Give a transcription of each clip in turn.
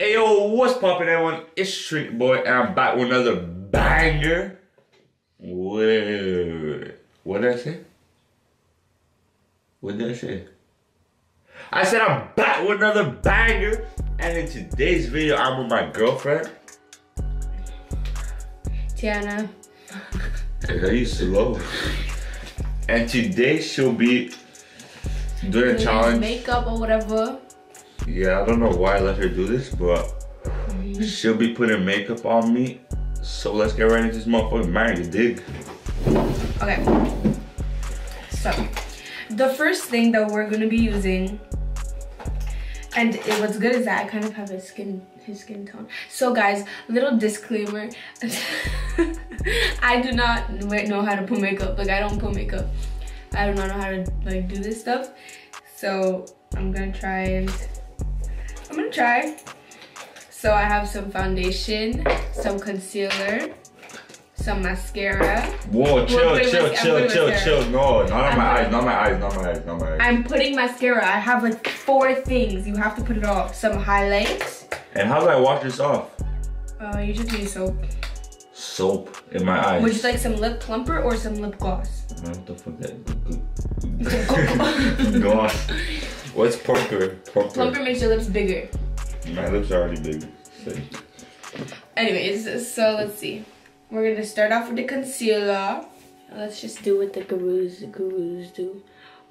Hey yo, what's poppin' everyone? It's TriniBoy and I'm back with another banger. What did I say? What did I say? I said I'm back with another banger. And in today's video, I'm with my girlfriend. Tiana. Are you slow? And today she'll be doing a challenge. Makeup or whatever. Yeah, I don't know why I let her do this, but mm-hmm. she'll be putting makeup on me. So let's get right into this motherfucking you dig? Okay. So, the first thing that we're gonna be using, and it, what's good is that I kind of have his skin, his skin tone. So guys, little disclaimer: I do not know how to put makeup. Like I don't put makeup. I do not know how to like do this stuff. So I'm gonna try and I'm gonna try. So I have some foundation, some concealer, some mascara. Whoa, chill, put chill, chill, chill, chill. No, not on I'm my putting- eyes, not my eyes, not my eyes, not my eyes. I'm putting mascara. I have like four things. You have to put it all. Some highlights. And how do I wash this off? Uh, you just need soap. Soap in my eyes. Would you like some lip plumper or some lip gloss? What the fuck that? Gloss. What's plumper? Plumper. Plumper makes your lips bigger. My lips are already big. Say. Anyways, so let's see. We're gonna start off with the concealer. Let's just do what the gurus, the gurus do.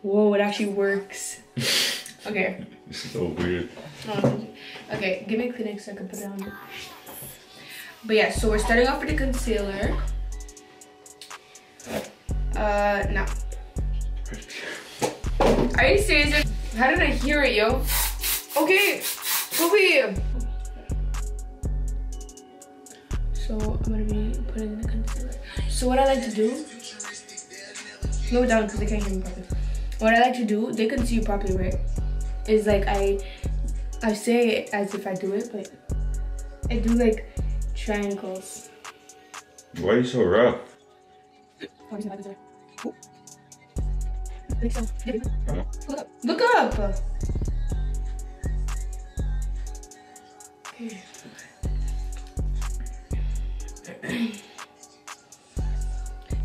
Whoa, it actually works. Okay. It's so weird. Um, okay, give me a Kleenex so I can put it on. But yeah, so we're starting off with the concealer. Uh, no. Are you serious? How did I hear it, yo? Okay, Poopy. So I'm gonna be putting in the concealer. So what I like to do, slow down because they can't hear me properly. What I like to do, they can see you properly, right? Is like I, I say it as if I do it, but I do like triangles. Why are you so rough? Look up. Okay.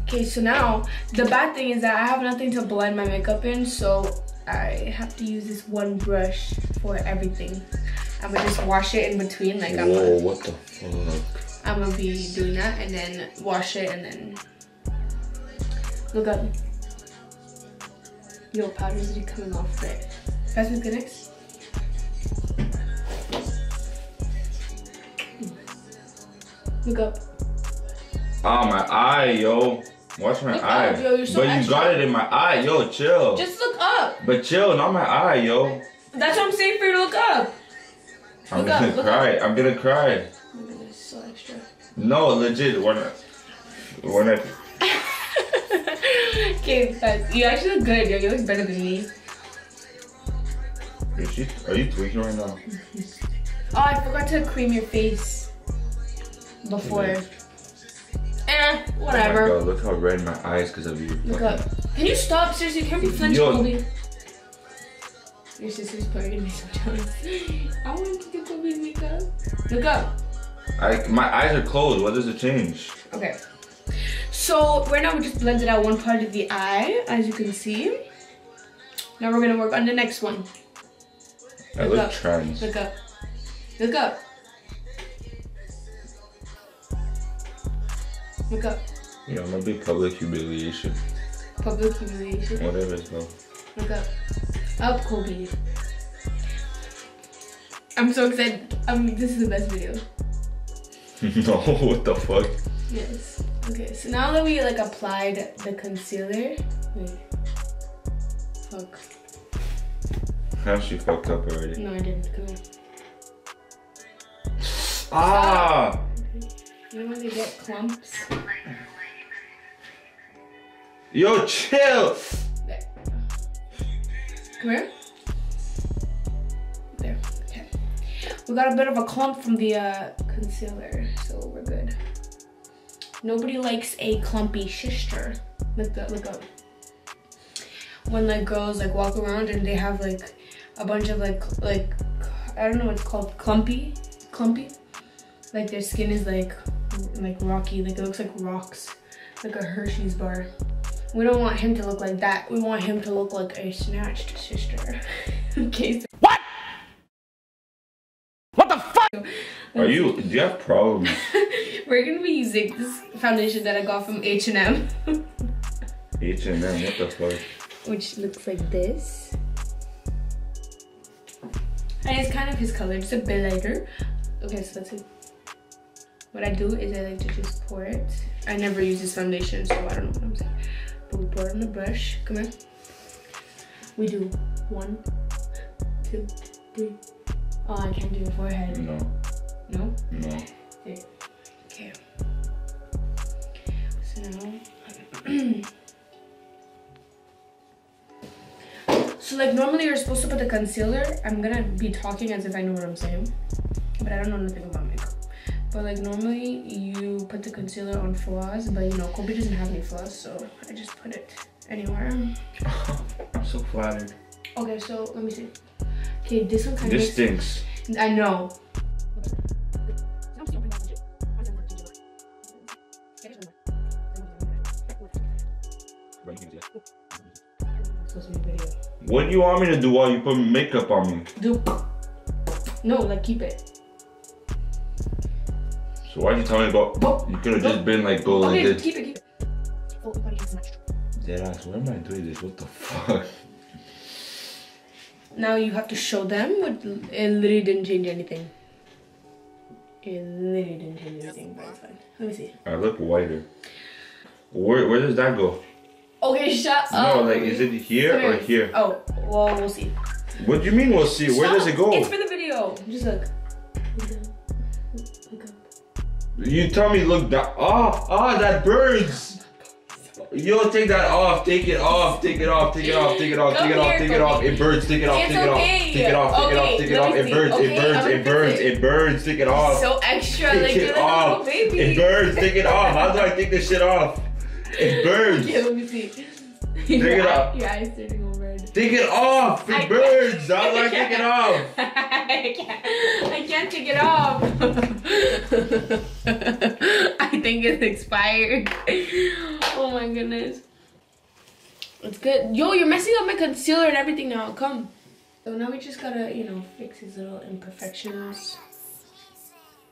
Okay, so now the bad thing is that I have nothing to blend my makeup in, so I have to use this one brush for everything. I'm gonna just wash it in between, like I'm Whoa, gonna, what the fuck? I'm gonna be doing that and then wash it and then look up. Yo, powder's already coming off right. Pass me the next. Look up. Oh, my eye, yo. Watch my Look eye. up, yo, you're so but you got it in my eye, yo. Chill. Just look up. but chill, not my eye, yo. That's what I'm saying for you to look up. I'm Look gonna look cry. I'm gonna cry. Oh my goodness, so extra. No, legit. We're not. We're not. Okay, guys, you actually look good, yo. You look better than me. Is she, are you tweaking right now? Oh, I forgot to cream your face before. Eh, Oh my whatever. God, look how red my eyes because of you. Look up. Can you stop? Seriously, you can't be flinching, Yo. Kobe. Your sister's probably gonna be so jealous. I want to do Kobe's makeup. Look up. I, my eyes are closed. What does it change? Okay. So right now we just blended out one part of the eye, as you can see. Now we're gonna work on the next one. I Look look up. trans. Look up. Look up. Look up. Yeah, I'm gonna be public humiliation. Public humiliation. Whatever it's called. Look up. Up, Kobe. I'm so excited. Um, this is the best video. no, what the fuck? Yes. Okay, so now that we like applied the concealer. Wait. Fuck. How she fucked up already? No, I didn't. Come here. Ah! You know when they get clumps? Yo, chill! There. Come here. There. Okay. We got a bit of a clump from the uh, concealer, so we're good. Nobody likes a clumpy sister. Look up, look up. When like girls like walk around and they have like a bunch of like like I don't know what's called clumpy clumpy. Like their skin is like like rocky, like it looks like rocks, like a Hershey's bar. We don't want him to look like that. We want him to look like a snatched sister. okay. So Are you? Do you have problems? We're gonna be using this foundation that I got from H&M, H and M. What the fuck? which looks like this. And it's kind of his color, just a bit lighter. Okay, so that's it. What I do is I like to just pour it. I never use this foundation, so I don't know what I'm saying. But we pour it on the brush. Come here. We do one, two, three. Oh, I can't do your forehead. No, No? no. Okay. So now. so like normally you're supposed to put the concealer. I'm gonna be talking as if I know what I'm saying, but I don't know nothing about makeup. But like normally you put the concealer on flaws, but you know Kobe doesn't have any flaws, so I just put it anywhere. I'm so flattered. Okay, so let me see. Okay, this one kind of This makes. stinks. I know. What do you want me to do while you put makeup on me? Do. No, like keep it. So why'd you tell me about? You could have just been like go like Okay, this. keep it. Keep it. Oh, buddy, it's not- Deadass, why am I doing this? What the fuck? Now you have to show them what it literally didn't change anything. It literally didn't change anything, but it's fine. Let me see. I look whiter. Where where does that go? Okay, shut No, up. like is it here Come or here? Oh, well, we'll see. What do you mean we'll see? Where does it go? It's for the video. Just look. Look up. You tell me look down. Oh, oh, that burns. Yo, take that off. Take it off. Take it off. Take it off. Take it off. Take it off. Take it off. It burns. Take it off. Take it off. Take it off. Take it off. Take it off. It burns. It burns. It burns. it. Burns. Take it off. So extra, Take it off. baby. It burns. Take it off. How do I take this shit off? It burns. Okay, let me see. Take your, it eye, off. your eyes turning over. Take it off. I It burns. How do I take it off? I can't. I can't take it off. I think it's expired. Oh my goodness. It's good. Yo, you're messing up my concealer and everything now. Come. So now we just gotta, you know, fix these little imperfections.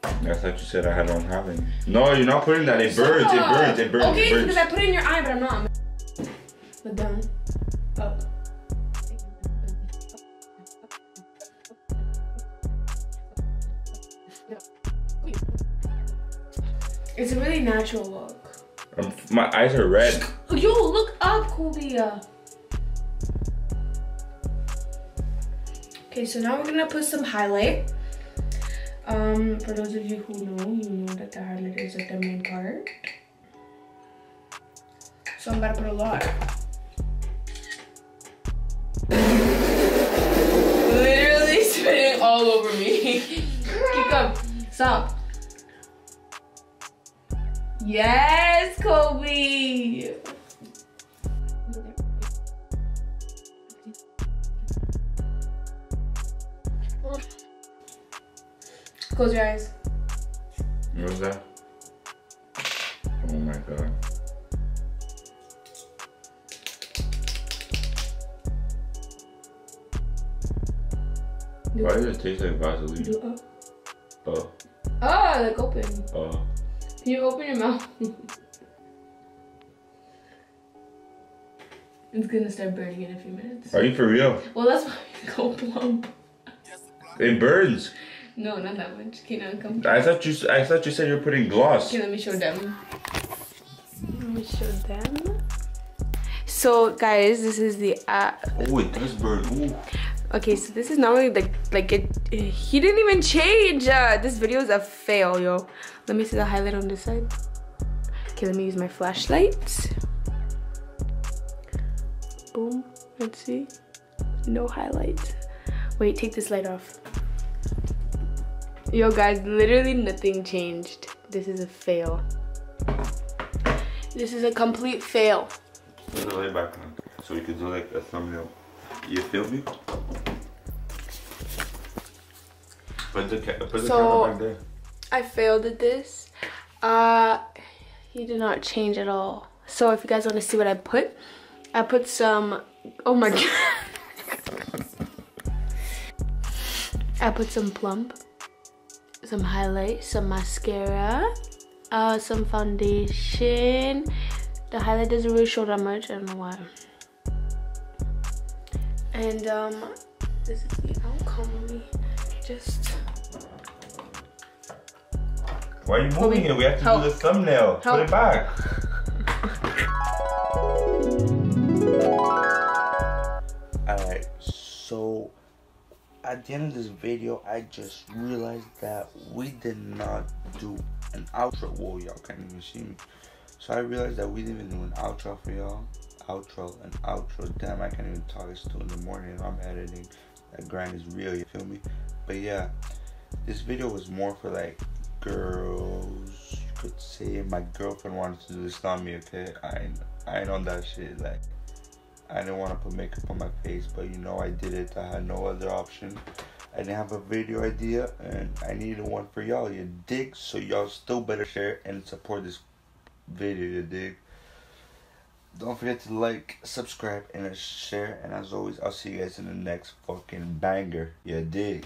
I thought you said I had don't have. No, you're not putting that. It burns. It burns. It burns. Okay, It burns. because I put it in your eye, but I'm not. Look down. Up. It's a really natural look. Um, my eyes are red. Yo, look up, Kubia. Okay, so now we're gonna put some highlight. Um, for those of you who know, you know that the highlight is like the main part. So I'm about to put a lot. Literally spitting all over me. Keep up. Stop. Yes, Kobe. Close your eyes. What was that? Oh my god. Do, Why does it taste like Vaseline? do up. Oh, Oh, like open. oh. Can you open your mouth? it's gonna start burning in a few minutes. Are you for real? Well, that's why we go plump. It burns. No, not that much. Okay, now come. I thought you. I thought you said you're putting gloss. Okay, let me show them. Let me show them. So, guys, this is the. Uh, Oh, it does burn. Ooh. okay, so this is normally like like it. He didn't even change. Uh, this video is a fail, yo. Let me see the highlight on this side. Okay, let me use my flashlight. Boom. Let's see. No highlight. Wait, take this light off. Yo, guys, literally nothing changed. This is a fail. This is a complete fail. Put the light back on, so we could do like a thumbnail. You feel me? Put the, put the So- camera back there. I failed at this. Uh, he did not change at all. So if you guys want to see what I put, I put some. Oh my god. I put some plump, some highlight, some mascara, uh, some foundation. The highlight doesn't really show that much. I don't know why. And um, this is the outcome. Let me just. Why are you moving it? We have to Help. do the thumbnail. Put it back. At the end of this video, I just realized that we did not do an outro. Whoa, y'all can't even see me. So I realized that we didn't even do an outro for y'all. Outro, an outro. Damn, I can't even talk. It's 2 in the morning I'm editing. That grind is real, you feel me? But yeah, this video was more for like girls. You could say my girlfriend wanted to do this on me, okay? I I ain't on that shit. Like, I didn't want to put makeup on my face, but you know I did it. I had no other option. I didn't have a video idea, and I needed one for y'all. You dig? So y'all still better share and support this video. You dig? Don't forget to like, subscribe, and share. And as always, I'll see you guys in the next fucking banger. You dig?